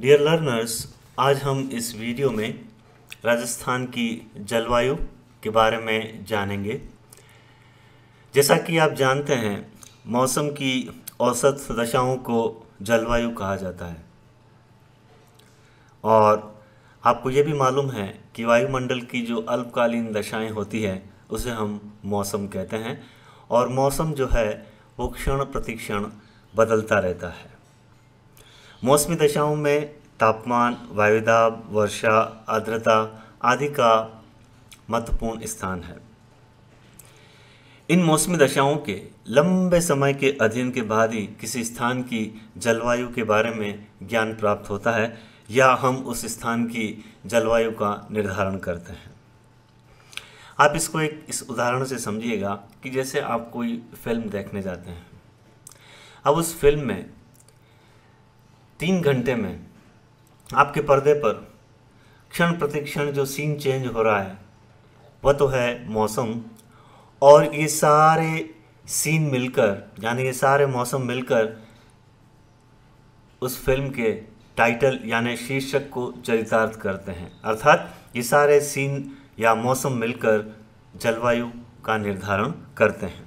Dear learners आज हम इस वीडियो में राजस्थान की जलवायु के बारे में जानेंगे। जैसा कि आप जानते हैं, मौसम की औसत दशाओं को जलवायु कहा जाता है। और आपको ये भी मालूम है कि वायुमंडल की जो अल्पकालीन दशाएँ होती हैं, उसे हम मौसम कहते हैं। और मौसम जो है, वो क्षण प्रतिक्षण बदलता रहता है। मौसमी दशाओं में तापमान, वायुदाब, वर्षा, आर्द्रता आदि का महत्वपूर्ण स्थान है। इन मौसमी दशाओं के लंबे समय के अध्ययन के बाद ही किसी स्थान की जलवायु के बारे में ज्ञान प्राप्त होता है या हम उस स्थान की जलवायु का निर्धारण करते हैं। आप इसको एक इस उदाहरण से समझिएगा कि जैसे आप कोई फ़िल्म देखने जाते हैं। अब उस फ़िल्म में तीन घंटे में आपके पर्दे पर क्षण प्रतिक्षण जो सीन चेंज हो रहा है, वह तो है मौसम। और ये सारे सीन मिलकर, यानी ये सारे मौसम मिलकर उस फ़िल्म के टाइटल यानी शीर्षक को चरितार्थ करते हैं। अर्थात ये सारे सीन या मौसम मिलकर जलवायु का निर्धारण करते हैं।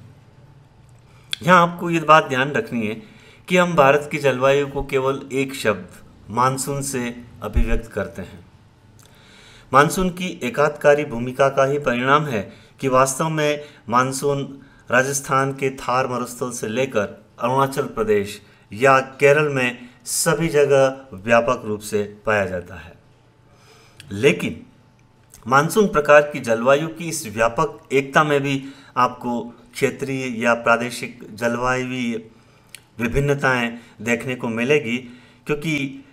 यहाँ आपको ये बात ध्यान रखनी है कि हम भारत की जलवायु को केवल एक शब्द, मानसून से अभिव्यक्त करते हैं। मानसून की एकात्कारी भूमिका का ही परिणाम है कि वास्तव में मानसून राजस्थान के थार मरुस्थल से लेकर अरुणाचल प्रदेश या केरल में सभी जगह व्यापक रूप से पाया जाता है। लेकिन मानसून प्रकार की जलवायु की इस व्यापक एकता में भी आपको क्षेत्रीय या प्रादेशिक जलवायु विभिन्नताएँ देखने को मिलेगी, क्योंकि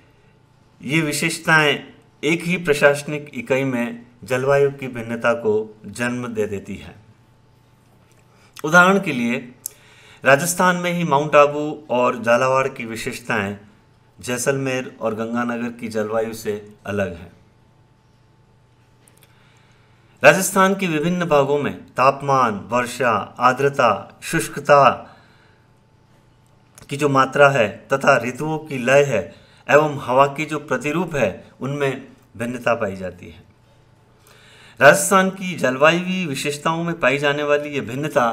ये विशेषताएँ एक ही प्रशासनिक इकाई में जलवायु की भिन्नता को जन्म दे देती है। उदाहरण के लिए, राजस्थान में ही माउंट आबू और झालावाड़ की विशेषताएँ जैसलमेर और गंगानगर की जलवायु से अलग है। राजस्थान के विभिन्न भागों में तापमान, वर्षा, आर्द्रता, शुष्कता की जो मात्रा है तथा ऋतुओं की लय है एवं हवा की जो प्रतिरूप है, उनमें भिन्नता पाई जाती है। राजस्थान की जलवायु विशेषताओं में पाई जाने वाली ये भिन्नता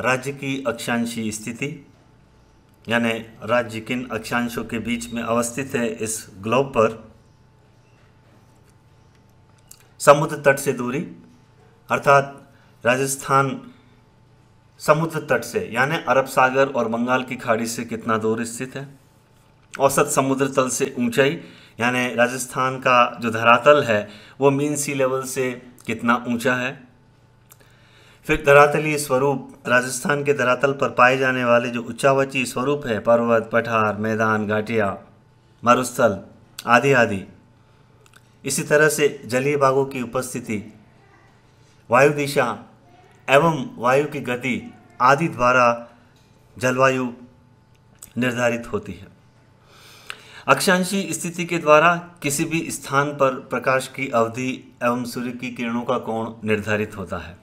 राज्य की अक्षांशीय स्थिति, यानी राज्य किन अक्षांशों के बीच में अवस्थित है इस ग्लोब पर, समुद्र तट से दूरी, अर्थात राजस्थान समुद्र तट से, यानी अरब सागर और बंगाल की खाड़ी से कितना दूर स्थित है? औसत समुद्र तल से ऊंचाई, यानी राजस्थान का जो धरातल है, वो मीन सी लेवल से कितना ऊँचा है? फिर धरातलीय स्वरूप, राजस्थान के धरातल पर पाए जाने वाले जो उच्चावची स्वरूप है, पर्वत, पठार, मैदान, घाटिया, मरुस्थल, आदि आदि। इसी तरह से जलीय भागों की उपस्थिति, वायु दिशा एवं वायु की गति आदि द्वारा जलवायु निर्धारित होती है। अक्षांशी स्थिति के द्वारा किसी भी स्थान पर प्रकाश की अवधि एवं सूर्य की किरणों का कोण निर्धारित होता है।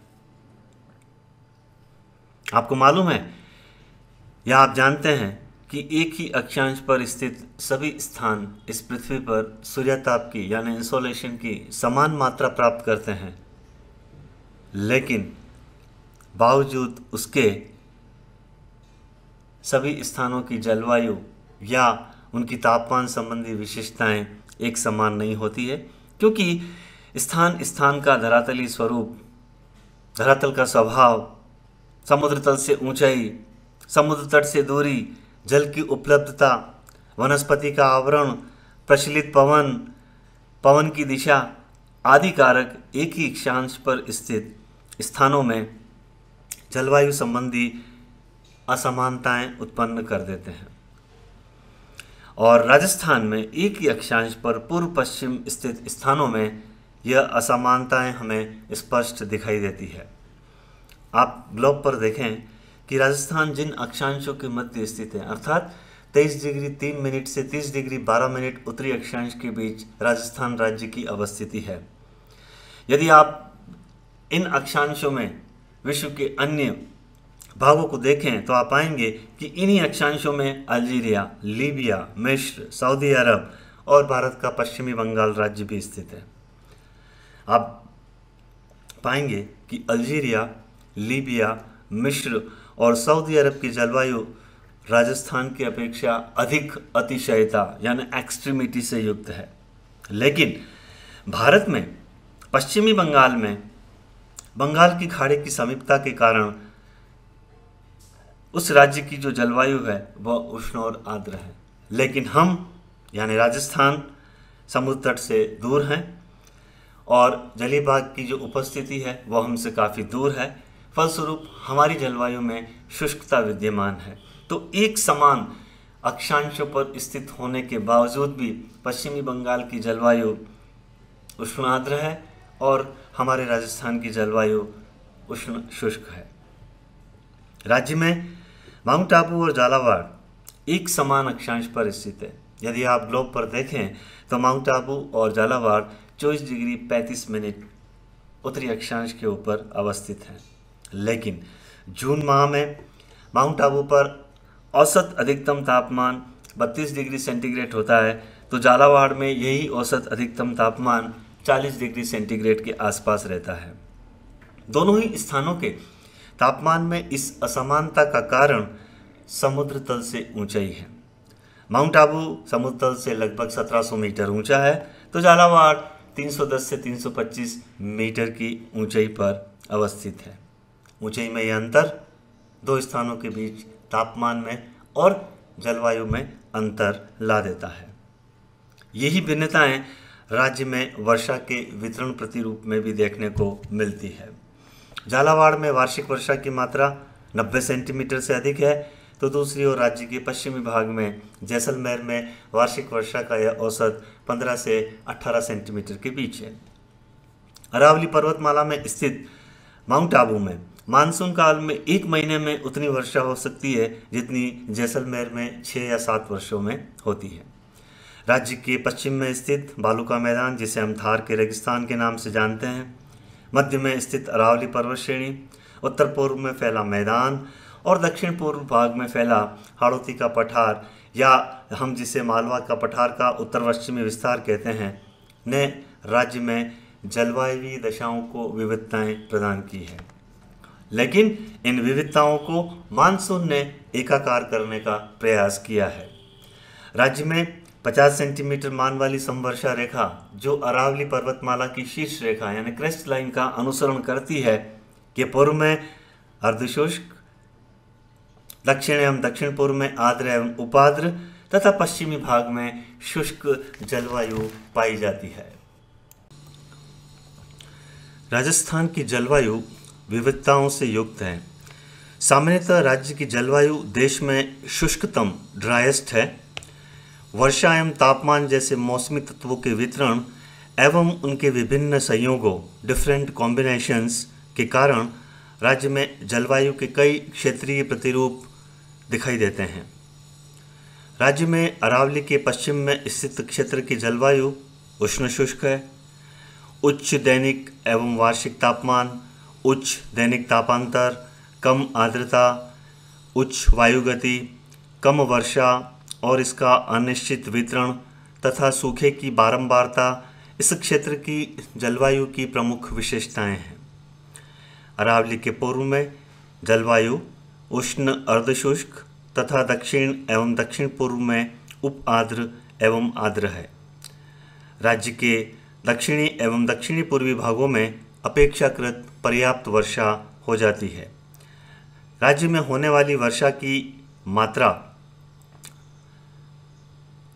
आपको मालूम है, या आप जानते हैं कि एक ही अक्षांश पर स्थित सभी स्थान इस पृथ्वी पर सूर्यताप की, यानी इंसोलेशन की समान मात्रा प्राप्त करते हैं। लेकिन बावजूद उसके सभी स्थानों की जलवायु या उनकी तापमान संबंधी विशेषताएँ एक समान नहीं होती है, क्योंकि स्थान स्थान का धरातली स्वरूप, धरातल का स्वभाव, समुद्र तल से ऊंचाई, समुद्र तट से दूरी, जल की उपलब्धता, वनस्पति का आवरण, प्रचलित पवन पवन की दिशा आदि कारक एक ही अक्षांश पर स्थित स्थानों में जलवायु संबंधी असमानताएँ उत्पन्न कर देते हैं। और राजस्थान में एक ही अक्षांश पर पूर्व पश्चिम स्थित स्थानों में यह असमानताएँ हमें स्पष्ट दिखाई देती है। आप ग्लोब पर देखें कि राजस्थान जिन अक्षांशों के मध्य स्थित है, अर्थात 23 डिग्री 3 मिनट से 30 डिग्री 12 मिनट उत्तरी अक्षांश के बीच राजस्थान राज्य की अवस्थिति है। यदि आप इन अक्षांशों में विश्व के अन्य भागों को देखें तो आप पाएँगे कि इन्हीं अक्षांशों में अल्जीरिया, लीबिया, मिस्र, सऊदी अरब और भारत का पश्चिमी बंगाल राज्य भी स्थित है। आप पाएँगे कि अल्जीरिया, लीबिया, मिस्र और सऊदी अरब की जलवायु राजस्थान की अपेक्षा अधिक अतिशयता यानी एक्सट्रीमिटी से युक्त है। लेकिन भारत में, पश्चिमी बंगाल में बंगाल की खाड़ी की समीपता के कारण उस राज्य की जो जलवायु है, वह उष्ण और आर्द्र है। लेकिन हम, यानी राजस्थान, समुद्र तट से दूर हैं और जलीय भाग की जो उपस्थिति है, वह हमसे काफ़ी दूर है। फलस्वरूप, हमारी जलवायु में शुष्कता विद्यमान है। तो एक समान अक्षांशों पर स्थित होने के बावजूद भी पश्चिमी बंगाल की जलवायु उष्णाद्र है और हमारे राजस्थान की जलवायु उष्ण शुष्क है। राज्य में माउंट आबू और झालावाड़ एक समान अक्षांश पर स्थित है। यदि आप ग्लोब पर देखें तो माउंट आबू और झालावाड़ चौबीस डिग्री पैंतीस मिनट उत्तरी अक्षांश के ऊपर अवस्थित हैं। लेकिन जून माह में माउंट आबू पर औसत अधिकतम तापमान 32 डिग्री सेंटीग्रेड होता है तो झालावाड़ में यही औसत अधिकतम तापमान 40 डिग्री सेंटीग्रेड के आसपास रहता है। दोनों ही स्थानों के तापमान में इस असमानता का कारण समुद्र तल से ऊंचाई है। माउंट आबू समुद्र तल से लगभग 1700 मीटर ऊँचा है तो झालावाड़ 310 से 325 मीटर की ऊंचाई पर अवस्थित है। ऊंचाई में यह अंतर दो स्थानों के बीच तापमान में और जलवायु में अंतर ला देता है। यही भिन्नताएँ राज्य में वर्षा के वितरण प्रतिरूप में भी देखने को मिलती है। झालावाड़ में वार्षिक वर्षा की मात्रा 90 सेंटीमीटर से अधिक है तो दूसरी ओर राज्य के पश्चिमी भाग में जैसलमेर में वार्षिक वर्षा का यह औसत 15 से 18 सेंटीमीटर के बीच है। अरावली पर्वतमाला में स्थित माउंट आबू में मानसून काल में एक महीने में उतनी वर्षा हो सकती है, जितनी जैसलमेर में छः या सात वर्षों में होती है। राज्य के पश्चिम में स्थित बालू का मैदान, जिसे हम थार के रेगिस्तान के नाम से जानते हैं। मध्य में स्थित अरावली पर्वत श्रेणी उत्तर पूर्व में फैला मैदान और दक्षिण पूर्व भाग में फैला हाड़ौती का पठार, या हम जिसे मालवा का पठार का उत्तर पश्चिमी विस्तार कहते हैं, ने राज्य में जलवायु दशाओं को विविधताएँ प्रदान की है। लेकिन इन विविधताओं को मानसून ने एकाकार करने का प्रयास किया है। राज्य में 50 सेंटीमीटर मान वाली संवर्षा रेखा, जो अरावली पर्वतमाला की शीर्ष रेखा, यानी क्रेस्ट लाइन का अनुसरण करती है के पूर्व में अर्धशुष्क, दक्षिण एवं दक्षिण पूर्व में आर्द्र एवं उपाद्र तथा पश्चिमी भाग में शुष्क जलवायु पाई जाती है। राजस्थान की जलवायु विविधताओं से युक्त है। सामान्यतः राज्य की जलवायु देश में शुष्कतम ड्राइस्ट है। वर्षा एवं तापमान जैसे मौसमी तत्वों के वितरण एवं उनके विभिन्न संयोगों डिफरेंट कॉम्बिनेशंस के कारण राज्य में जलवायु के कई क्षेत्रीय प्रतिरूप दिखाई देते हैं। राज्य में अरावली के पश्चिम में स्थित क्षेत्र की जलवायु उष्ण शुष्क है। उच्च दैनिक एवं वार्षिक तापमान, उच्च दैनिक तापांतर, कम आर्द्रता, उच्च वायु गति, कम वर्षा और इसका अनिश्चित वितरण तथा सूखे की बारंबारता इस क्षेत्र की जलवायु की प्रमुख विशेषताएँ हैं। अरावली के पूर्व में जलवायु उष्ण, अर्धशुष्क तथा दक्षिण एवं दक्षिण पूर्व में उप आर्द्र एवं आर्द्र है। राज्य के दक्षिणी एवं दक्षिणी पूर्वी भागों में अपेक्षाकृत पर्याप्त वर्षा हो जाती है। राज्य में होने वाली वर्षा की मात्रा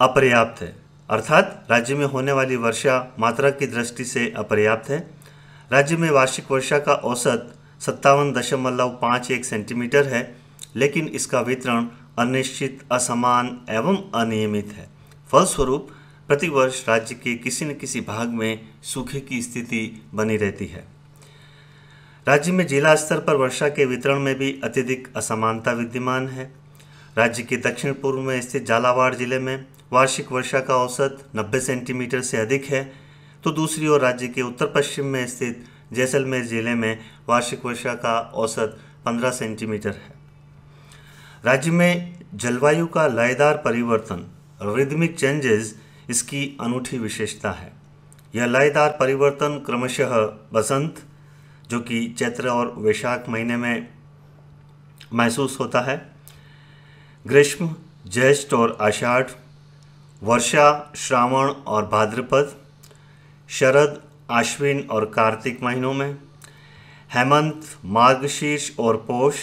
अपर्याप्त है। अर्थात राज्य में होने वाली वर्षा मात्रा की दृष्टि से अपर्याप्त है। राज्य में वार्षिक वर्षा का औसत सत्तावन दशमलव पाँच एक सेंटीमीटर है, लेकिन इसका वितरण अनिश्चित, असमान एवं अनियमित है। फलस्वरूप प्रतिवर्ष राज्य के किसी न किसी भाग में सूखे की स्थिति बनी रहती है। राज्य में जिला स्तर पर वर्षा के वितरण में भी अत्यधिक असमानता विद्यमान है। राज्य के दक्षिण पूर्व में स्थित झालावाड़ ज़िले में वार्षिक वर्षा का औसत 90 सेंटीमीटर से अधिक है। तो दूसरी ओर राज्य के उत्तर पश्चिम में स्थित जैसलमेर ज़िले में वार्षिक वर्षा का औसत 15 सेंटीमीटर है। राज्य में जलवायु का लयदार परिवर्तन रिदमिक चेंजेस इसकी अनूठी विशेषता है। यह लयदार परिवर्तन क्रमशः बसंत, जो कि चैत्र और वैशाख महीने में महसूस होता है। ग्रीष्म, ज्येष्ठ और आषाढ़ वर्षा, श्रावण और भाद्रपद, शरद आश्विन और कार्तिक महीनों में, हेमंत, मार्गशीर्ष और पोष,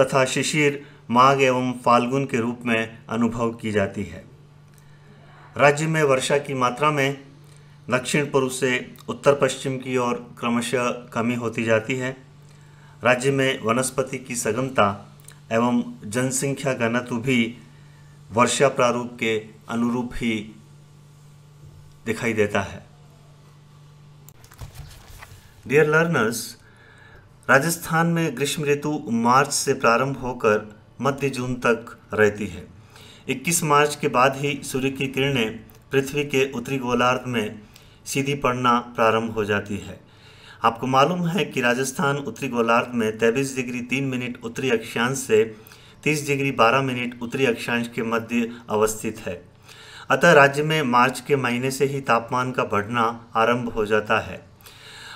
तथा शिशिर, माघ एवं फाल्गुन के रूप में अनुभव की जाती है। राज्य में वर्षा की मात्रा में दक्षिण पूर्व से उत्तर पश्चिम की ओर क्रमशः कमी होती जाती है। राज्य में वनस्पति की सघनता एवं जनसंख्या घनत्व भी वर्षा प्रारूप के अनुरूप ही दिखाई देता है। डियर लर्नर्स राजस्थान में ग्रीष्म ऋतु मार्च से प्रारंभ होकर मध्य जून तक रहती है। 21 मार्च के बाद ही सूर्य की किरणें पृथ्वी के उत्तरी गोलार्ध में सीधी पड़ना प्रारंभ हो जाती है। आपको मालूम है कि राजस्थान उत्तरी गोलार्ध में 23 डिग्री 3 मिनट उत्तरी अक्षांश से 30 डिग्री 12 मिनट उत्तरी अक्षांश के मध्य अवस्थित है। अतः राज्य में मार्च के महीने से ही तापमान का बढ़ना आरंभ हो जाता है।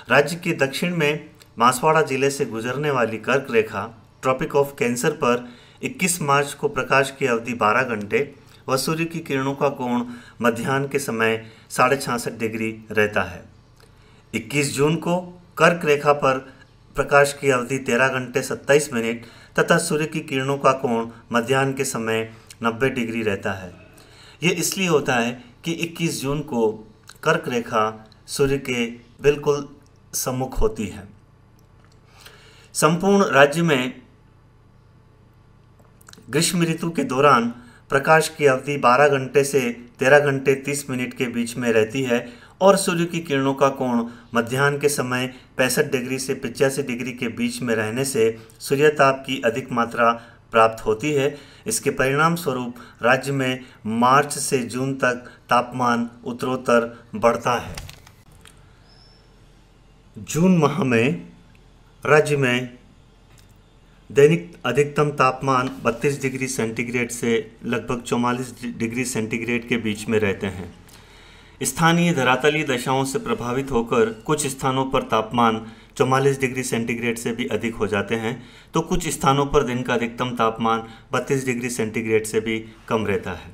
राज्य के दक्षिण में बांसवाड़ा ज़िले से गुजरने वाली कर्क रेखा ट्रॉपिक ऑफ़ कैंसर पर 21 मार्च को प्रकाश की अवधि 12 घंटे व सूर्य की किरणों का कोण मध्यान्ह के समय साढ़े छियासठ डिग्री रहता है। 21 जून को कर्क रेखा पर प्रकाश की अवधि 13 घंटे 27 मिनट तथा सूर्य की किरणों का कोण मध्यान्ह के समय 90 डिग्री रहता है। ये इसलिए होता है कि 21 जून को कर्क रेखा सूर्य के बिल्कुल सम्मुख होती है। संपूर्ण राज्य में ग्रीष्म ऋतु के दौरान प्रकाश की अवधि 12 घंटे से 13 घंटे 30 मिनट के बीच में रहती है और सूर्य की किरणों का कोण मध्यान्ह के समय पैंसठ डिग्री से पिचासी डिग्री के बीच में रहने से सूर्यताप की अधिक मात्रा प्राप्त होती है। इसके परिणाम स्वरूप राज्य में मार्च से जून तक तापमान उत्तरोत्तर बढ़ता है। जून माह में राज्य में दैनिक अधिकतम तापमान 32 डिग्री सेंटीग्रेड से लगभग 44 डिग्री सेंटीग्रेड के बीच में रहते हैं। स्थानीय धरातलीय दशाओं से प्रभावित होकर कुछ स्थानों पर तापमान चौवालीस डिग्री सेंटीग्रेड से भी अधिक हो जाते हैं तो कुछ स्थानों पर दिन का अधिकतम तापमान 32 डिग्री सेंटीग्रेड से भी कम रहता है।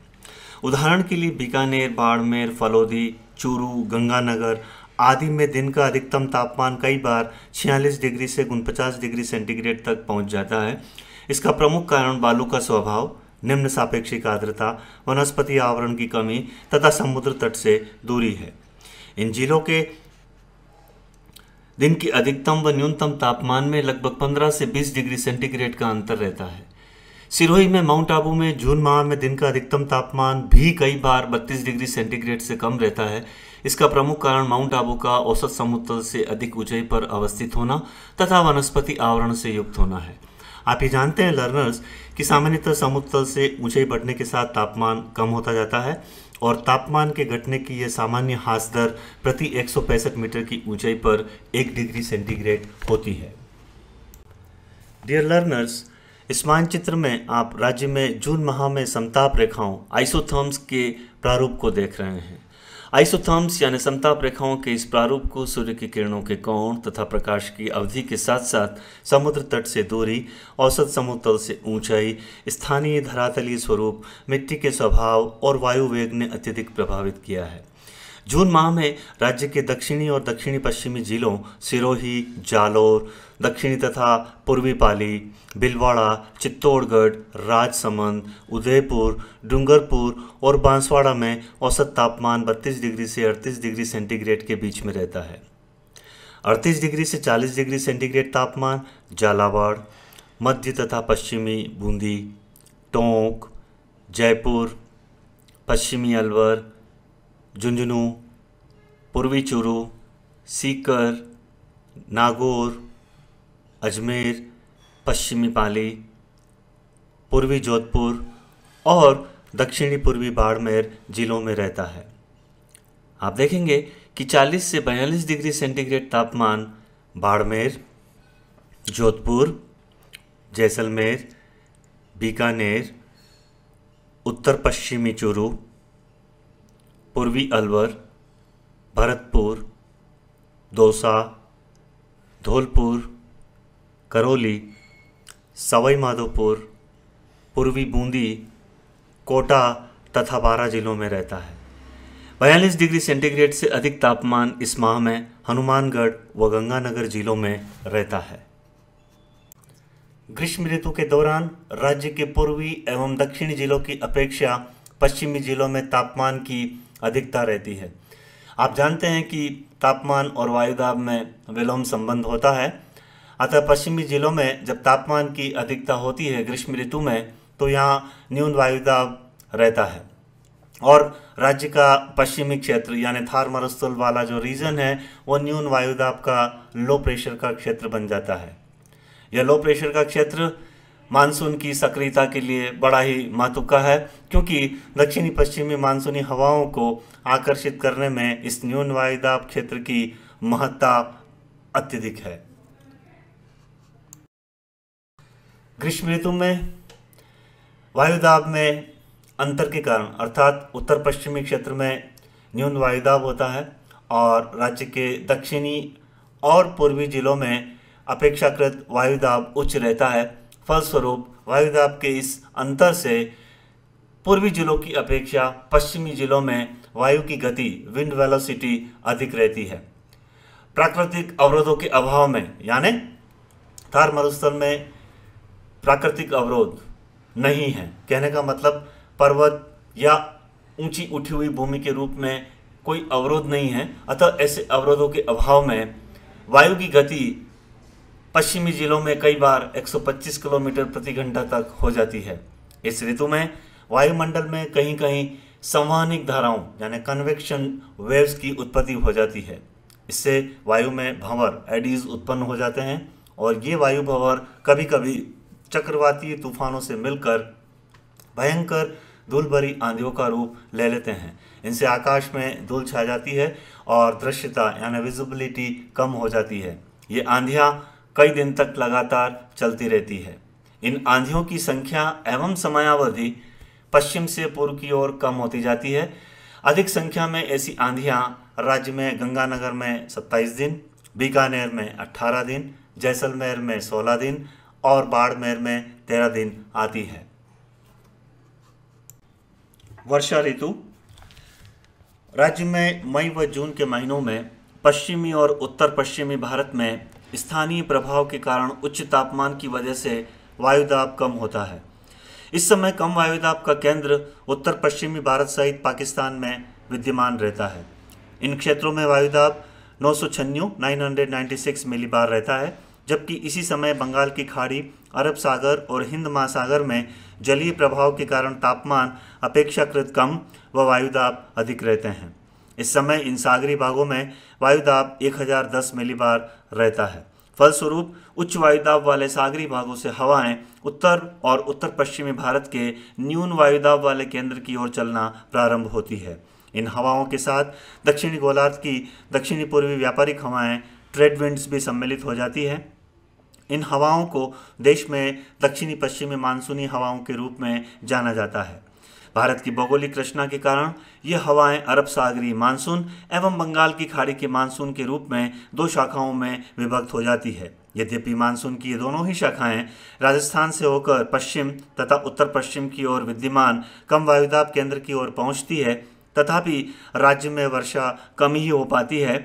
उदाहरण के लिए बीकानेर, बाड़मेर, फलोदी, चूरू, गंगानगर आदि में दिन का अधिकतम तापमान कई बार 46 डिग्री से उनपचास डिग्री सेंटीग्रेड तक पहुँच जाता है। इसका प्रमुख कारण बालू का स्वभाव निम्न सापेक्षिक आर्द्रता, वनस्पति आवरण की कमी तथा समुद्र तट से दूरी है। इन जिलों के दिन की अधिकतम व न्यूनतम तापमान में लगभग 15 से 20 डिग्री सेंटीग्रेड का अंतर रहता है। सिरोही में माउंट आबू में जून माह में दिन का अधिकतम तापमान भी कई बार 32 डिग्री सेंटीग्रेड से कम रहता है। इसका प्रमुख कारण माउंट आबू का औसत समुद्र से अधिक ऊंचाई पर अवस्थित होना तथा वनस्पति आवरण से युक्त होना है। आप ये जानते हैं लर्नर्स कि सामान्यतः समुद्र से ऊंचाई बढ़ने के साथ तापमान कम होता जाता है और तापमान के घटने की यह सामान्य हास दर प्रति एक सौ पैंसठ मीटर की ऊंचाई पर एक डिग्री सेंटीग्रेड होती है। डियर लर्नर्स इस मानचित्र में आप राज्य में जून माह में समताप रेखाओं आइसोथर्म्स के प्रारूप को देख रहे हैं। आइसोथर्म्स यानी समताप रेखाओं के इस प्रारूप को सूर्य की किरणों के कोण तथा प्रकाश की अवधि के साथ साथ समुद्र तट से दूरी, औसत समुद्र से ऊंचाई, स्थानीय धरातलीय स्वरूप, मिट्टी के स्वभाव और वायु वेग ने अत्यधिक प्रभावित किया है। जून माह में राज्य के दक्षिणी और दक्षिणी पश्चिमी जिलों सिरोही, जालोर, दक्षिणी तथा पूर्वी पाली बिलवाड़ा चित्तौड़गढ़, राजसमंद, उदयपुर, डूंगरपुर और बांसवाड़ा में औसत तापमान 32 डिग्री से 38 डिग्री सेंटीग्रेड के बीच में रहता है। 38 डिग्री से 40 डिग्री सेंटीग्रेड तापमान, झालावाड़, मध्य तथा पश्चिमी बूंदी, टोंक, जयपुर, पश्चिमी अलवर झुंझुनू पूर्वी चूरू सीकर, नागौर, अजमेर, पश्चिमी पाली, पूर्वी जोधपुर और दक्षिणी पूर्वी बाड़मेर जिलों में रहता है। आप देखेंगे कि 40 से 42 डिग्री सेंटीग्रेड तापमान बाड़मेर, जोधपुर, जैसलमेर, बीकानेर, उत्तर पश्चिमी चूरू पूर्वी अलवर, भरतपुर, दौसा, धौलपुर, करौली सवाई माधोपुर पूर्वी बूंदी, कोटा तथा बारह जिलों में रहता है। बयालीस डिग्री सेंटीग्रेड से अधिक तापमान इस माह में हनुमानगढ़ व गंगानगर जिलों में रहता है। ग्रीष्म ऋतु के दौरान राज्य के पूर्वी एवं दक्षिणी जिलों की अपेक्षा पश्चिमी जिलों में तापमान की अधिकता रहती है। आप जानते हैं कि तापमान और वायुदाब में विलोम संबंध होता है। अतः पश्चिमी जिलों में जब तापमान की अधिकता होती है ग्रीष्म ऋतु में तो यहाँ न्यून वायुदाब रहता है। और राज्य का पश्चिमी क्षेत्र, यानी थार मरुस्थल वाला जो रीजन है, वो न्यून वायुदाब का लो प्रेशर का क्षेत्र बन जाता है। यह लो प्रेशर का क्षेत्र मानसून की सक्रियता के लिए बड़ा ही महत्व का है, क्योंकि दक्षिणी पश्चिमी मानसूनी हवाओं को आकर्षित करने में इस न्यून वायुदाब क्षेत्र की महत्ता अत्यधिक है। ग्रीष्म ऋतु में वायुदाब में अंतर के कारण, अर्थात उत्तर पश्चिमी क्षेत्र में न्यून वायुदाब होता है और राज्य के दक्षिणी और पूर्वी जिलों में अपेक्षाकृत वायुदाब उच्च रहता है। फलस्वरूप वायुदाब के इस अंतर से पूर्वी जिलों की अपेक्षा पश्चिमी जिलों में वायु की गति विंड वेलोसिटी अधिक रहती है। प्राकृतिक अवरोधों के अभाव में, यानी थार मरुस्थल में प्राकृतिक अवरोध नहीं है। कहने का मतलब पर्वत या ऊँची उठी हुई भूमि के रूप में कोई अवरोध नहीं है। अतः ऐसे अवरोधों के अभाव में वायु की गति पश्चिमी जिलों में कई बार 125 किलोमीटर प्रति घंटा तक हो जाती है। इस ऋतु में वायुमंडल में कहीं कहीं संवहनिक धाराओं, यानी कन्वेक्शन वेव्स की उत्पत्ति हो जाती है। इससे वायु में भंवर एडीज उत्पन्न हो जाते हैं और ये वायु भंवर कभी कभी चक्रवाती तूफानों से मिलकर भयंकर धूल भरी आंधियों का रूप ले लेते हैं। इनसे आकाश में धूल छा जाती है और दृश्यता, यानी विजिबिलिटी कम हो जाती है। ये आंधियाँ कई दिन तक लगातार चलती रहती है। इन आंधियों की संख्या एवं समयावधि पश्चिम से पूर्व की ओर कम होती जाती है। अधिक संख्या में ऐसी आंधियाँ राज्य में गंगानगर में 27 दिन, बीकानेर में 18 दिन, जैसलमेर में 16 दिन और बाड़मेर में 13 दिन आती है। वर्षा ऋतु। राज्य में मई व जून के महीनों में पश्चिमी और उत्तर पश्चिमी भारत में स्थानीय प्रभाव के कारण उच्च तापमान की वजह से वायुदाब कम होता है। इस समय कम वायुदाब का केंद्र उत्तर पश्चिमी भारत सहित पाकिस्तान में विद्यमान रहता है। इन क्षेत्रों में वायुदाब नौ सौ छन्नू सिक्स मिलीबार रहता है, जबकि इसी समय बंगाल की खाड़ी, अरब सागर और हिंद महासागर में जलीय प्रभाव के कारण तापमान अपेक्षाकृत कम व वायुदाब अधिक रहते हैं। इस समय इन सागरी भागों में वायुदाब 1010 मिलीबार रहता है। फलस्वरूप, उच्च वायुदाब वाले सागरी भागों से हवाएँ उत्तर और उत्तर पश्चिमी भारत के न्यून वायुदाब वाले केंद्र की ओर चलना प्रारंभ होती है। इन हवाओं के साथ दक्षिणी गोलार्ध की दक्षिणी पूर्वी व्यापारिक हवाएँ ट्रेड विंड्स भी सम्मिलित हो जाती है। इन हवाओं को देश में दक्षिणी पश्चिमी मानसूनी हवाओं के रूप में जाना जाता है। भारत की भौगोलिक रचना के कारण ये हवाएँ अरब सागरी मानसून एवं बंगाल की खाड़ी के मानसून के रूप में दो शाखाओं में विभक्त हो जाती है। यद्यपि मानसून की ये दोनों ही शाखाएँ राजस्थान से होकर पश्चिम तथा उत्तर पश्चिम की ओर विद्यमान कम वायुदाब केंद्र की ओर पहुँचती है, तथापि राज्य में वर्षा कम ही हो पाती है।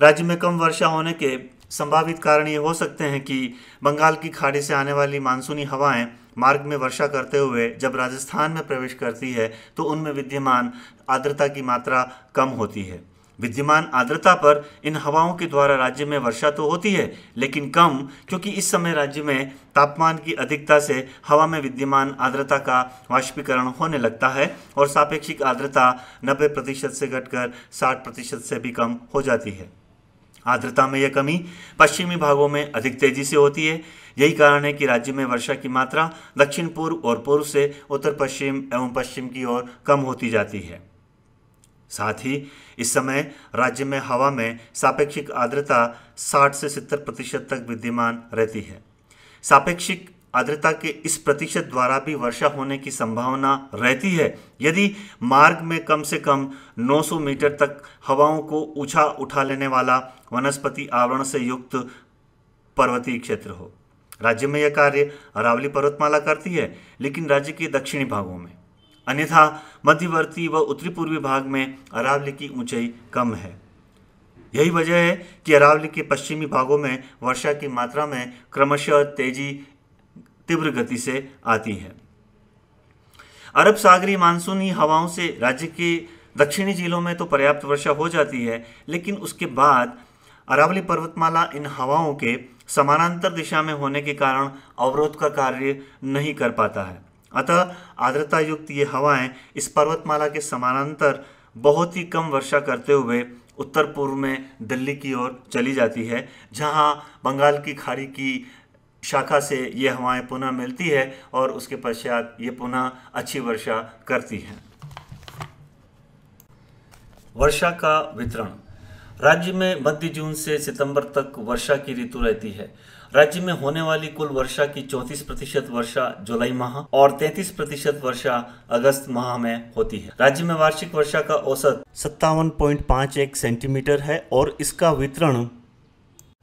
राज्य में कम वर्षा होने के संभावित कारण ये हो सकते हैं कि बंगाल की खाड़ी से आने वाली मानसूनी हवाएँ मार्ग में वर्षा करते हुए जब राजस्थान में प्रवेश करती है तो उनमें विद्यमान आर्द्रता की मात्रा कम होती है। विद्यमान आर्द्रता पर इन हवाओं के द्वारा राज्य में वर्षा तो होती है, लेकिन कम, क्योंकि इस समय राज्य में तापमान की अधिकता से हवा में विद्यमान आर्द्रता का वाष्पीकरण होने लगता है और सापेक्षिक आर्द्रता 90 प्रतिशत से घटकर 60 प्रतिशत से भी कम हो जाती है। आर्द्रता में यह कमी पश्चिमी भागों में अधिक तेज़ी से होती है। यही कारण है कि राज्य में वर्षा की मात्रा दक्षिण पूर्व और पूर्व से उत्तर पश्चिम एवं पश्चिम की ओर कम होती जाती है। साथ ही, इस समय राज्य में हवा में सापेक्षिक आर्द्रता 60 से 70 प्रतिशत तक विद्यमान रहती है। सापेक्षिक आर्द्रता के इस प्रतिशत द्वारा भी वर्षा होने की संभावना रहती है। यदि मार्ग में कम से कम 900 मीटर तक हवाओं को ऊँचा उठा लेने वाला वनस्पति आवरण से युक्त पर्वतीय क्षेत्र हो। राज्य में यह कार्य अरावली पर्वतमाला करती है, लेकिन राज्य के दक्षिणी भागों में। अन्यथा मध्यवर्ती व उत्तरी पूर्वी भाग में अरावली की ऊंचाई कम है। यही वजह है कि अरावली के पश्चिमी भागों में वर्षा की मात्रा में क्रमशः तेज़ी, तीव्र गति से आती है। अरब सागरी मानसूनी हवाओं से राज्य के दक्षिणी जिलों में तो पर्याप्त वर्षा हो जाती है, लेकिन उसके बाद अरावली पर्वतमाला इन हवाओं के समानांतर दिशा में होने के कारण अवरोध का कार्य नहीं कर पाता है। अतः आर्द्रता युक्त ये हवाएँ इस पर्वतमाला के समानांतर बहुत ही कम वर्षा करते हुए उत्तर पूर्व में दिल्ली की ओर चली जाती है, जहाँ बंगाल की खाड़ी की शाखा से ये हवाएँ पुनः मिलती है और उसके पश्चात ये पुनः अच्छी वर्षा करती हैं। वर्षा का वितरण राज्य में मध्य जून से सितंबर तक वर्षा की ऋतु रहती है। राज्य में होने वाली कुल वर्षा की 34 प्रतिशत वर्षा जुलाई माह और 33 प्रतिशत वर्षा अगस्त माह में होती है। राज्य में वार्षिक वर्षा का औसत सत्तावन सेंटीमीटर है और इसका वितरण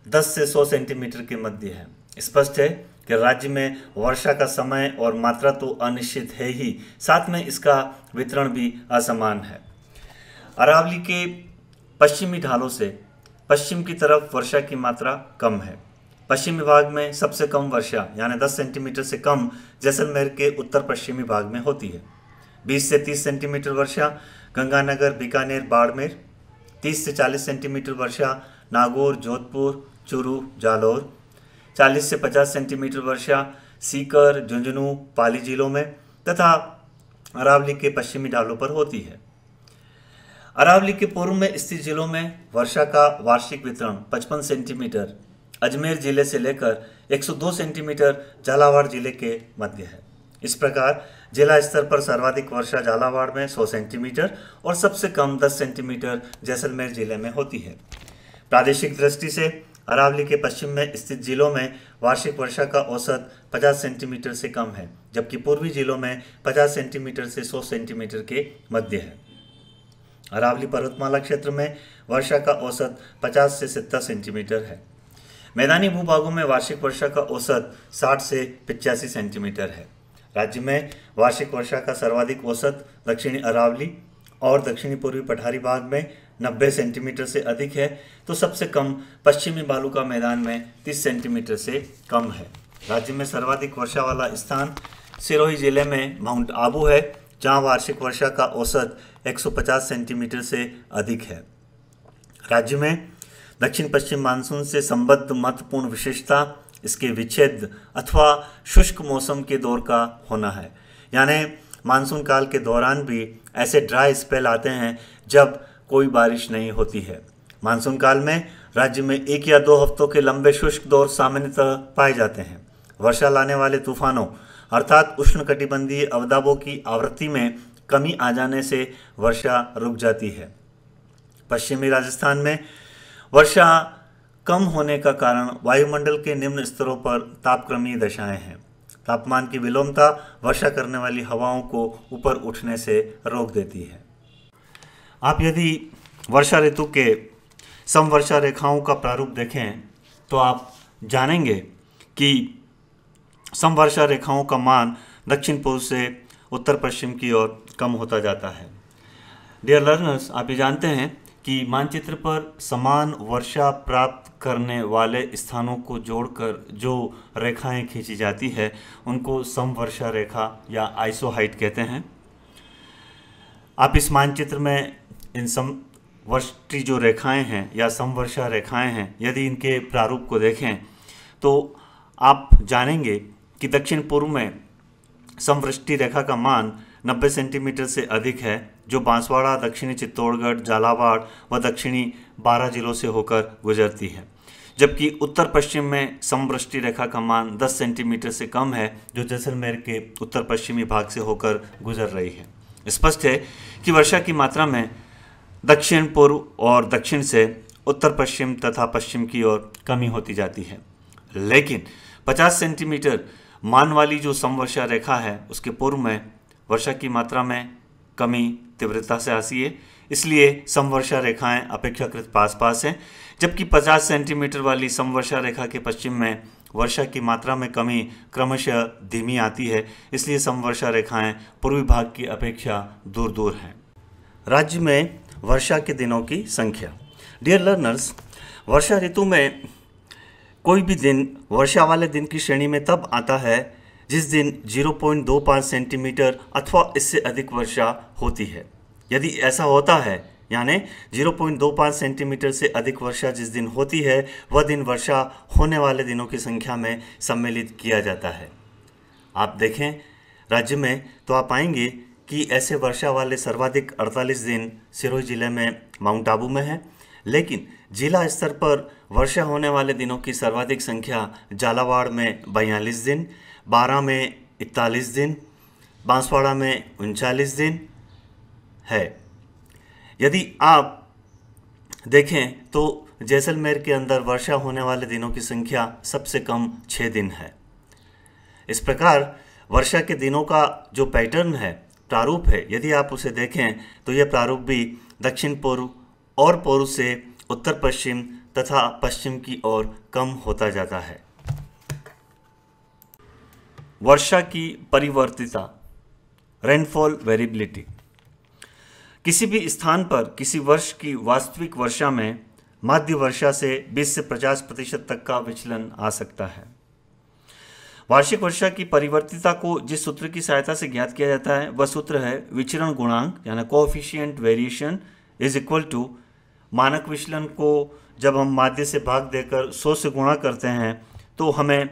10 से 100 सेंटीमीटर के मध्य है। स्पष्ट है कि राज्य में वर्षा का समय और मात्रा तो अनिश्चित है ही, साथ में इसका वितरण भी असमान है। अरावली के पश्चिमी ढालों से, पश्चिम की तरफ़ वर्षा की मात्रा कम है। पश्चिमी भाग में सबसे कम वर्षा, यानी 10 सेंटीमीटर से कम, जैसलमेर के उत्तर पश्चिमी भाग में होती है। 20 से 30 सेंटीमीटर वर्षा, गंगानगर, बीकानेर, बाड़मेर। 30 से 40 सेंटीमीटर वर्षा, नागौर, जोधपुर, चूरू, जालौर। 40 से 50 सेंटीमीटर वर्षा, सीकर, झुंझुनू, पाली जिलों में, तथा अरावली के पश्चिमी ढालों पर होती है। अरावली के पूर्व में स्थित जिलों में वर्षा का वार्षिक वितरण 55 सेंटीमीटर, अजमेर ज़िले से लेकर 102 सेंटीमीटर झालावाड़ ज़िले के मध्य है। इस प्रकार जिला स्तर पर सर्वाधिक वर्षा झालावाड़ में 100 सेंटीमीटर और सबसे कम 10 सेंटीमीटर जैसलमेर ज़िले में होती है। प्रादेशिक दृष्टि से अरावली के पश्चिम में स्थित जिलों में वार्षिक वर्षा का औसत 50 सेंटीमीटर से कम है, जबकि पूर्वी जिलों में 50 सेंटीमीटर से 100 सेंटीमीटर के मध्य है। अरावली पर्वतमाला क्षेत्र में वर्षा का औसत 50 से 70 सेंटीमीटर है। मैदानी भूभागों में वार्षिक वर्षा का औसत 60 से पिचासी सेंटीमीटर है। राज्य में वार्षिक वर्षा का सर्वाधिक औसत दक्षिणी अरावली और दक्षिणी पूर्वी पठारी भाग में 90 सेंटीमीटर से अधिक है तो सबसे कम पश्चिमी बालू का मैदान में 30 सेंटीमीटर से कम है। राज्य में सर्वाधिक वर्षा वाला स्थान सिरोही ज़िले में माउंट आबू है, जहाँ वार्षिक वर्षा का औसत 150 सेंटीमीटर से अधिक है। राज्य में दक्षिण पश्चिम मानसून से संबद्ध महत्वपूर्ण विशेषता इसके विच्छेद अथवा शुष्क मौसम के दौर का होना है। यानी मानसून काल के दौरान भी ऐसे ड्राई स्पेल आते हैं जब कोई बारिश नहीं होती है। मानसून काल में राज्य में एक या दो हफ्तों के लंबे शुष्क दौर सामान्यतः पाए जाते हैं। वर्षा लाने वाले तूफानों, अर्थात उष्णकटिबंधीय अवदाबों की आवृत्ति में कमी आ जाने से वर्षा रुक जाती है। पश्चिमी राजस्थान में वर्षा कम होने का कारण वायुमंडल के निम्न स्तरों पर तापक्रमीय दशाएँ हैं। तापमान की विलोमता वर्षा करने वाली हवाओं को ऊपर उठने से रोक देती है। आप यदि वर्षा ऋतु के समवर्षा रेखाओं का प्रारूप देखें तो आप जानेंगे कि समवर्षा रेखाओं का मान दक्षिण पूर्व से उत्तर पश्चिम की ओर कम होता जाता है। डियर लर्नर्स आप ये जानते हैं कि मानचित्र पर समान वर्षा प्राप्त करने वाले स्थानों को जोड़कर जो रेखाएँ खींची जाती है, उनको समवर्षा रेखा या आइसोहाइट कहते हैं। आप इस मानचित्र में इन सम वर्ष जो रेखाएँ हैं या समवर्षा रेखाएँ हैं, यदि इनके प्रारूप को देखें तो आप जानेंगे कि दक्षिण पूर्व में समवृष्टि रेखा का मान 90 सेंटीमीटर से अधिक है, जो बांसवाड़ा, दक्षिणी चित्तौड़गढ़, झालावाड़ व दक्षिणी बारह जिलों से होकर गुजरती है। जबकि उत्तर पश्चिम में समवृष्टि रेखा का मान 10 सेंटीमीटर से कम है, जो जैसलमेर के उत्तर पश्चिमी भाग से होकर गुजर रही है। स्पष्ट है कि वर्षा की मात्रा में दक्षिण पूर्व और दक्षिण से उत्तर पश्चिम तथा पश्चिम की ओर कमी होती जाती है। लेकिन 50 सेंटीमीटर मान वाली जो समवर्षा रेखा है, उसके पूर्व में वर्षा की मात्रा में कमी तीव्रता से आसी है। इसलिए समवर्षा रेखाएँ अपेक्षाकृत पास पास हैं, जबकि 50 सेंटीमीटर वाली समवर्षा रेखा के पश्चिम में वर्षा की मात्रा में कमी क्रमशः धीमी आती है। इसलिए समवर्षा रेखाएँ पूर्वी भाग की अपेक्षा दूर दूर हैं। राज्य में वर्षा के दिनों की संख्या। डियर लर्नर्स वर्षा ऋतु में कोई भी दिन वर्षा वाले दिन की श्रेणी में तब आता है जिस दिन 0.25 सेंटीमीटर अथवा इससे अधिक वर्षा होती है। यदि ऐसा होता है, यानी 0.25 सेंटीमीटर से अधिक वर्षा जिस दिन होती है, वह दिन वर्षा होने वाले दिनों की संख्या में सम्मिलित किया जाता है। आप देखें, राज्य में तो आप पाएँगे कि ऐसे वर्षा वाले सर्वाधिक 48 दिन सिरोही ज़िले में माउंट आबू में हैं, लेकिन जिला स्तर पर वर्षा होने वाले दिनों की सर्वाधिक संख्या झालावाड़ में बयालीस दिन बारह में इकतालीस दिन, बांसवाड़ा में उनचालीस दिन है। यदि आप देखें तो जैसलमेर के अंदर वर्षा होने वाले दिनों की संख्या सबसे कम छः दिन है। इस प्रकार वर्षा के दिनों का जो पैटर्न है, प्रारूप है, यदि आप उसे देखें तो यह प्रारूप भी दक्षिण पूर्व और पूर्व से उत्तर पश्चिम तथा पश्चिम की ओर कम होता जाता है। वर्षा की परिवर्तिता रेनफॉल वेरिएबिलिटी किसी भी स्थान पर किसी वर्ष की वास्तविक वर्षा में माध्य वर्षा से 20 से 50 प्रतिशत तक का विचलन आ सकता है। वार्षिक वर्षा की परिवर्तिता को जिस सूत्र की सहायता से ज्ञात किया जाता है, वह सूत्र है विचरण गुणांक, यानी coefficient variation is equal to मानक विचलन को जब हम माध्य से भाग देकर सौ से गुणा करते हैं तो हमें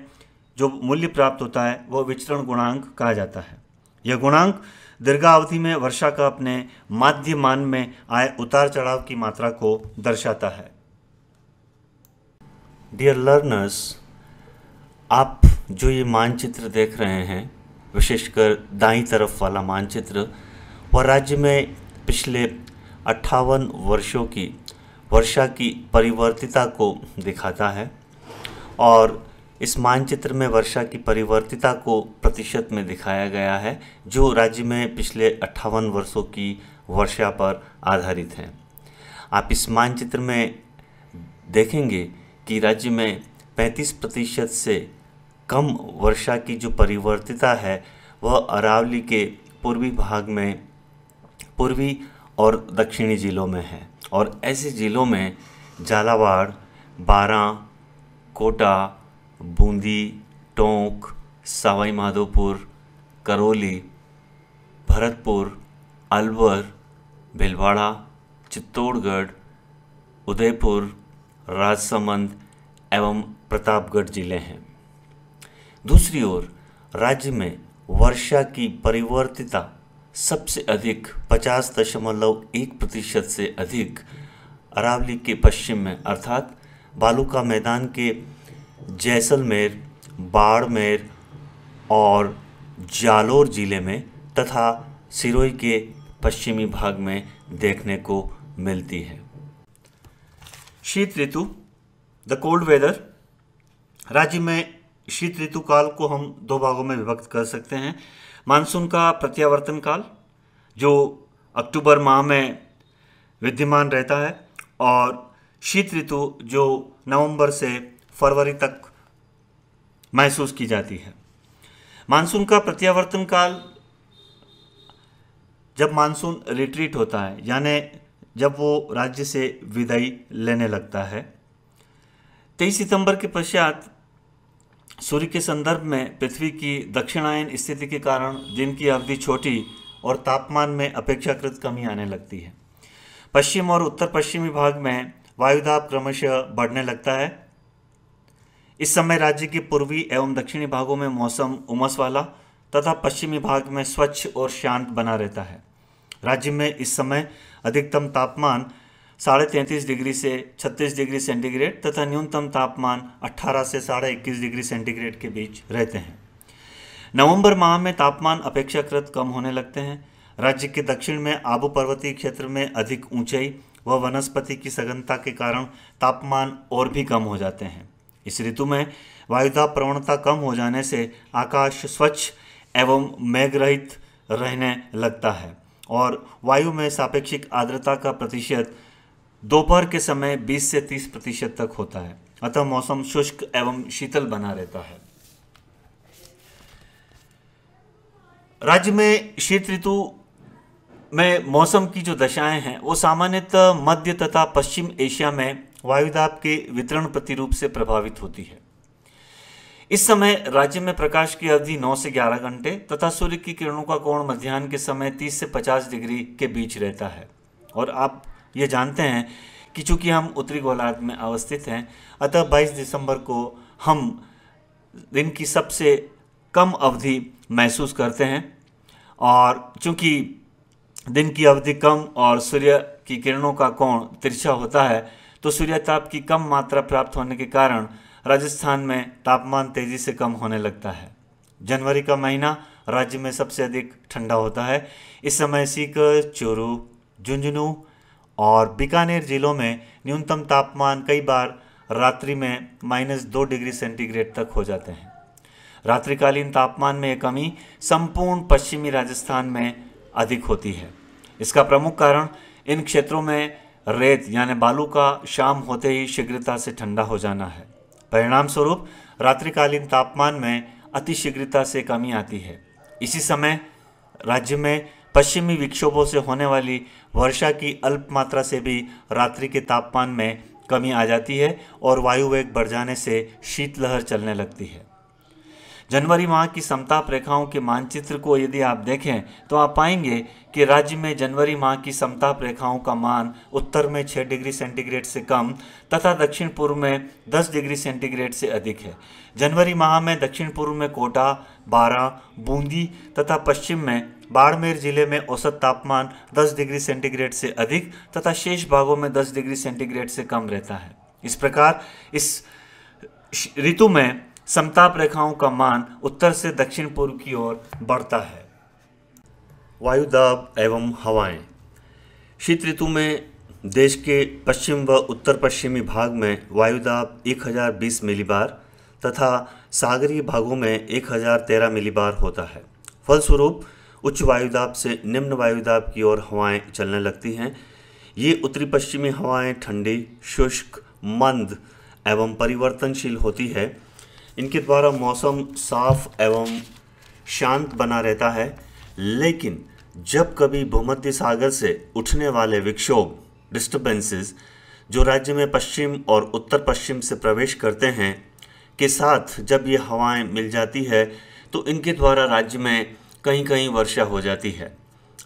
जो मूल्य प्राप्त होता है वह विचरण गुणांक कहा जाता है। यह गुणांक दीर्घावधि में वर्षा का अपने माध्य मान में आए उतार चढ़ाव की मात्रा को दर्शाता है। डियर लर्नर्स आप जो ये मानचित्र देख रहे हैं, विशेषकर दाई तरफ़ वाला मानचित्र, वह राज्य में पिछले अट्ठावन वर्षों की वर्षा की परिवर्तिता को दिखाता है और इस मानचित्र में वर्षा की परिवर्तिता को प्रतिशत में दिखाया गया है, जो राज्य में पिछले अट्ठावन वर्षों की वर्षा पर आधारित है। आप इस मानचित्र में देखेंगे कि राज्य में 35 प्रतिशत से कम वर्षा की जो परिवर्तिता है, वह अरावली के पूर्वी भाग में, पूर्वी और दक्षिणी ज़िलों में है। और ऐसे ज़िलों में झालावाड़, बारा, कोटा, बूंदी, टोंक सवाई माधोपुर करौली, भरतपुर, अलवर, भिलवाड़ा, चित्तौड़गढ़, उदयपुर, राजसमंद एवं प्रतापगढ़ ज़िले हैं। दूसरी ओर राज्य में वर्षा की परिवर्तिता सबसे अधिक पचास दशमलव एक प्रतिशत से अधिक अरावली के पश्चिम में, अर्थात बालूका मैदान के जैसलमेर, बाड़मेर और जालोर ज़िले में तथा सिरोही के पश्चिमी भाग में देखने को मिलती है। शीत ऋतु द कोल्ड वेदर राज्य में शीत ऋतु काल को हम दो भागों में विभक्त कर सकते हैं। मानसून का प्रत्यावर्तन काल, जो अक्टूबर माह में विद्यमान रहता है, और शीत ऋतु जो नवंबर से फरवरी तक महसूस की जाती है। मानसून का प्रत्यावर्तन काल जब मानसून रिट्रीट होता है, यानी जब वो राज्य से विदाई लेने लगता है, तेईस सितंबर के पश्चात सूर्य के संदर्भ में पृथ्वी की दक्षिणायन स्थिति के कारण दिन की अवधि छोटी और तापमान में अपेक्षाकृत कमी आने लगती है। पश्चिम और उत्तर पश्चिमी भाग में वायुदाब क्रमशः बढ़ने लगता है। इस समय राज्य के पूर्वी एवं दक्षिणी भागों में मौसम उमस वाला तथा पश्चिमी भाग में स्वच्छ और शांत बना रहता है। राज्य में इस समय अधिकतम तापमान साढ़े तैंतीस डिग्री से छत्तीस डिग्री सेंटीग्रेड तथा न्यूनतम तापमान 18 से साढ़े इक्कीस डिग्री सेंटीग्रेड के बीच रहते हैं। नवंबर माह में तापमान अपेक्षाकृत कम होने लगते हैं। राज्य के दक्षिण में आबू पर्वतीय क्षेत्र में अधिक ऊंचाई व वनस्पति की सघनता के कारण तापमान और भी कम हो जाते हैं। इस ऋतु में वायुदाब प्रवणता कम हो जाने से आकाश स्वच्छ एवं मेघरहित रहने लगता है और वायु में सापेक्षिक आर्द्रता का प्रतिशत दोपहर के समय 20 से 30 प्रतिशत तक होता है। अतः मौसम शुष्क एवं शीतल बना रहता है। राज्य में शीत ऋतु में मौसम की जो दशाएँ हैं, वो सामान्यतः मध्य तथा पश्चिम एशिया में वायुदाब के वितरण प्रतिरूप से प्रभावित होती है। इस समय राज्य में प्रकाश की अवधि 9 से 11 घंटे तथा सूर्य की किरणों का कोण मध्यान्ह के समय 30 से 50 डिग्री के बीच रहता है। और आप ये जानते हैं कि चूँकि हम उत्तरी गोलार्ध में अवस्थित हैं, अतः 22 दिसंबर को हम दिन की सबसे कम अवधि महसूस करते हैं। और चूँकि दिन की अवधि कम और सूर्य की किरणों का कोण तिरछा होता है तो सूर्यताप की कम मात्रा प्राप्त होने के कारण राजस्थान में तापमान तेज़ी से कम होने लगता है। जनवरी का महीना राज्य में सबसे अधिक ठंडा होता है। इस समय सीकर, चोरू, झुंझुनू और बीकानेर जिलों में न्यूनतम तापमान कई बार रात्रि में माइनस दो डिग्री सेंटीग्रेड तक हो जाते हैं। रात्रिकालीन तापमान में यह कमी संपूर्ण पश्चिमी राजस्थान में अधिक होती है। इसका प्रमुख कारण इन क्षेत्रों में रेत यानी बालू का शाम होते ही शीघ्रता से ठंडा हो जाना है। परिणाम स्वरूप रात्रिकालीन तापमान में अतिशीघ्रता से कमी आती है। इसी समय राज्य में पश्चिमी विक्षोभों से होने वाली वर्षा की अल्प मात्रा से भी रात्रि के तापमान में कमी आ जाती है और वायु वेग बढ़ जाने से शीतलहर चलने लगती है। जनवरी माह की समताप रेखाओं के मानचित्र को यदि आप देखें तो आप पाएँगे कि राज्य में जनवरी माह की समताप रेखाओं का मान उत्तर में 6 डिग्री सेंटीग्रेड से कम तथा दक्षिण पूर्व में 10 डिग्री सेंटीग्रेड से अधिक है। जनवरी माह में दक्षिण पूर्व में कोटा, बारा, बूंदी तथा पश्चिम में बाड़मेर ज़िले में औसत तापमान 10 डिग्री सेंटीग्रेड से अधिक तथा शेष भागों में 10 डिग्री सेंटीग्रेड से कम रहता है। इस प्रकार इस ऋतु में समताप रेखाओं का मान उत्तर से दक्षिण पूर्व की ओर बढ़ता है। वायुदाब एवं हवाएँ। शीत ऋतु में देश के पश्चिम व उत्तर पश्चिमी भाग में वायुदाब 1020 मिलीबार तथा सागरीय भागों में 1013 मिलीबार होता है। फलस्वरूप, उच्च वायुदाब से निम्न वायुदाब की ओर हवाएँ चलने लगती हैं। ये उत्तरी पश्चिमी हवाएँ ठंडी, शुष्क, मंद एवं परिवर्तनशील होती है। इनके द्वारा मौसम साफ़ एवं शांत बना रहता है, लेकिन जब कभी भूमध्य सागर से उठने वाले विक्षोभ डिस्टर्बेंसेस जो राज्य में पश्चिम और उत्तर पश्चिम से प्रवेश करते हैं, के साथ जब ये हवाएँ मिल जाती है तो इनके द्वारा राज्य में कहीं कहीं वर्षा हो जाती है।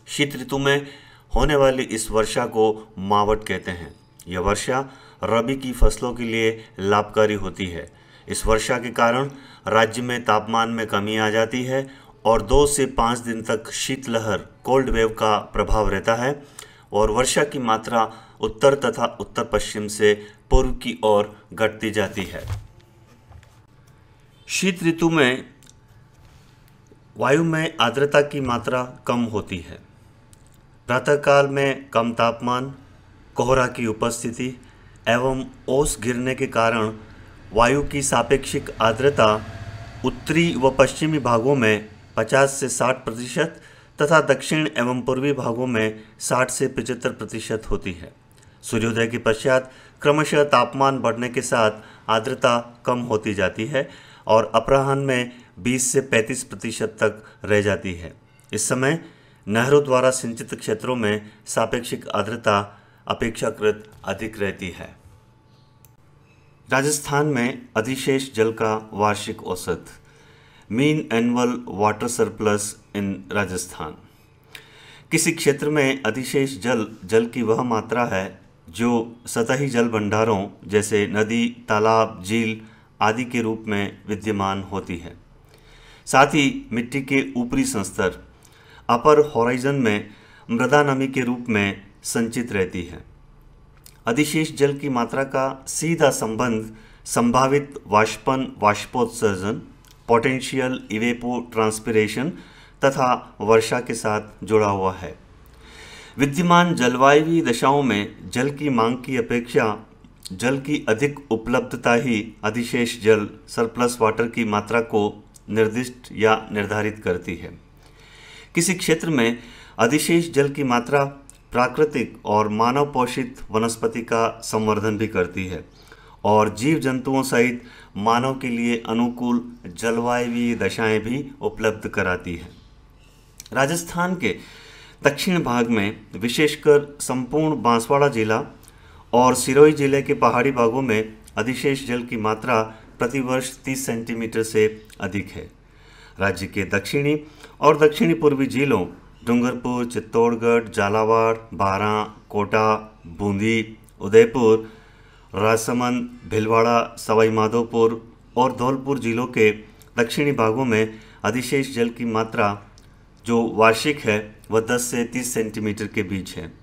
शीत ऋतु में होने वाली इस वर्षा को मावट कहते हैं। यह वर्षा रबी की फ़सलों के लिए लाभकारी होती है। इस वर्षा के कारण राज्य में तापमान में कमी आ जाती है और दो से पाँच दिन तक शीतलहर कोल्ड वेव का प्रभाव रहता है और वर्षा की मात्रा उत्तर तथा उत्तर पश्चिम से पूर्व की ओर घटती जाती है। शीत ऋतु में वायु में आर्द्रता की मात्रा कम होती है। प्रातःकाल में कम तापमान, कोहरा की उपस्थिति एवं ओस गिरने के कारण वायु की सापेक्षिक आर्द्रता उत्तरी व पश्चिमी भागों में 50 से 60 प्रतिशत तथा दक्षिण एवं पूर्वी भागों में 60 से 75 प्रतिशत होती है। सूर्योदय के पश्चात क्रमशः तापमान बढ़ने के साथ आर्द्रता कम होती जाती है और अपराह्न में 20 से 35 प्रतिशत तक रह जाती है। इस समय नहरों द्वारा सिंचित क्षेत्रों में सापेक्षिक आर्द्रता अपेक्षाकृत अधिक रहती है। राजस्थान में अधिशेष जल का वार्षिक औसत mean annual water surplus in Rajasthan. किसी क्षेत्र में अधिशेष जल जल की वह मात्रा है जो सतही जल भंडारों जैसे नदी, तालाब, झील आदि के रूप में विद्यमान होती है। साथ ही मिट्टी के ऊपरी संस्तर, अपर हॉराइजन में मृदा नमी के रूप में संचित रहती है। अधिशेष जल की मात्रा का सीधा संबंध संभावित वाष्पन, वाष्पोत्सर्जन पोटेंशियल इवेपो ट्रांसपिरेशन तथा वर्षा के साथ जुड़ा हुआ है। विद्यमान जलवायुवी दशाओं में जल की मांग की अपेक्षा जल की अधिक उपलब्धता ही अधिशेष जल सरप्लस वाटर की मात्रा को निर्दिष्ट या निर्धारित करती है। किसी क्षेत्र में अधिशेष जल की मात्रा प्राकृतिक और मानव पोषित वनस्पति का संवर्धन भी करती है और जीव जंतुओं सहित मानव के लिए अनुकूल जलवायु दशाएँ भी उपलब्ध कराती है। राजस्थान के दक्षिण भाग में विशेषकर संपूर्ण बांसवाड़ा जिला और सिरोही ज़िले के पहाड़ी भागों में अधिशेष जल की मात्रा प्रतिवर्ष 30 सेंटीमीटर से अधिक है। राज्य के दक्षिणी और दक्षिणी पूर्वी जिलों डूंगरपुर, चित्तौड़गढ़, झालावाड़, बारा, कोटा, बूंदी, उदयपुर, राजसमंद, भिलवाड़ा सवाई माधोपुर और धौलपुर जिलों के दक्षिणी भागों में अधिशेष जल की मात्रा जो वार्षिक है, वह 10 से 30 सेंटीमीटर के बीच है।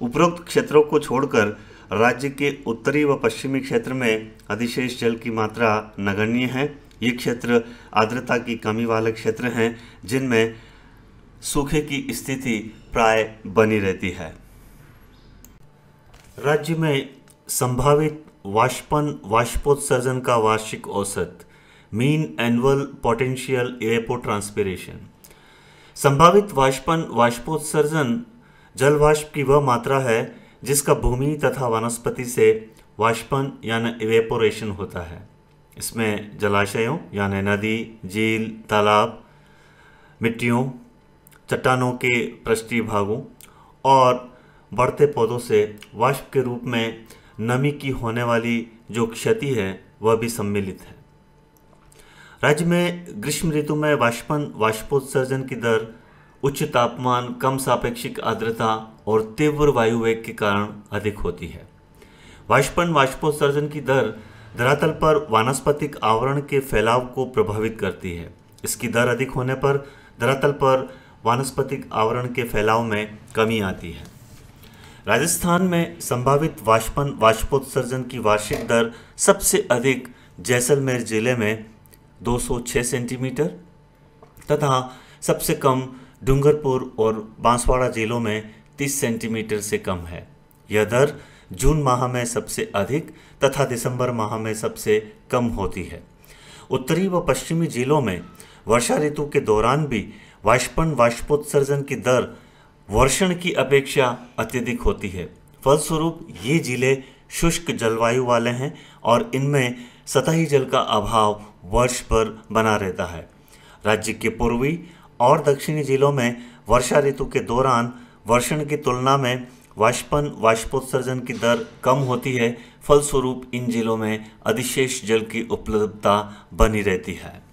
उपरोक्त क्षेत्रों को छोड़कर राज्य के उत्तरी व पश्चिमी क्षेत्र में अधिशेष जल की मात्रा नगण्य है। ये क्षेत्र आर्द्रता की कमी वाले क्षेत्र हैं, जिनमें सूखे की स्थिति प्राय बनी रहती है। राज्य में संभावित वाष्पन, वाष्पोत्सर्जन का वार्षिक औसत, mean annual potential evapotranspiration. संभावित वाष्पन, वाष्पोत्सर्जन जल वाष्प की वह मात्रा है, जिसका भूमि तथा वनस्पति से वाष्पन यानी इवेपोरेशन होता है। इसमें जलाशयों यानी नदी, झील, तालाब, मिट्टियों चट्टानों के पृष्ठीय भागों और बढ़ते पौधों से वाष्प के रूप में नमी की होने वाली जो क्षति है, वह भी सम्मिलित है। राज्य में ग्रीष्म ऋतु में वाष्पन, वाष्पोत्सर्जन की दर, उच्च तापमान, कम सापेक्षिक आर्द्रता और तीव्र वायु वेग के कारण अधिक होती है। वाष्पन, वाष्पोत्सर्जन की दर धरातल पर वानस्पतिक आवरण के फैलाव को प्रभावित करती है। इसकी दर अधिक होने पर धरातल पर वानस्पतिक आवरण के फैलाव में कमी आती है। राजस्थान में संभावित वाष्पन, वाष्पोत्सर्जन की वार्षिक दर सबसे अधिक जैसलमेर ज़िले में 206 सेंटीमीटर तथा सबसे कम डूंगरपुर और बांसवाड़ा जिलों में 30 सेंटीमीटर से कम है। यह दर जून माह में सबसे अधिक तथा दिसंबर माह में सबसे कम होती है। उत्तरी व पश्चिमी जिलों में वर्षा ऋतु के दौरान भी वाष्पन वाष्पोत्सर्जन की दर वर्षण की अपेक्षा अत्यधिक होती है। फलस्वरूप ये ज़िले शुष्क जलवायु वाले हैं और इनमें सतही जल का अभाव वर्ष भर बना रहता है। राज्य के पूर्वी और दक्षिणी जिलों में वर्षा ऋतु के दौरान वर्षण की तुलना में वाष्पन वाष्पोत्सर्जन की दर कम होती है। फलस्वरूप इन जिलों में अधिशेष जल की उपलब्धता बनी रहती है।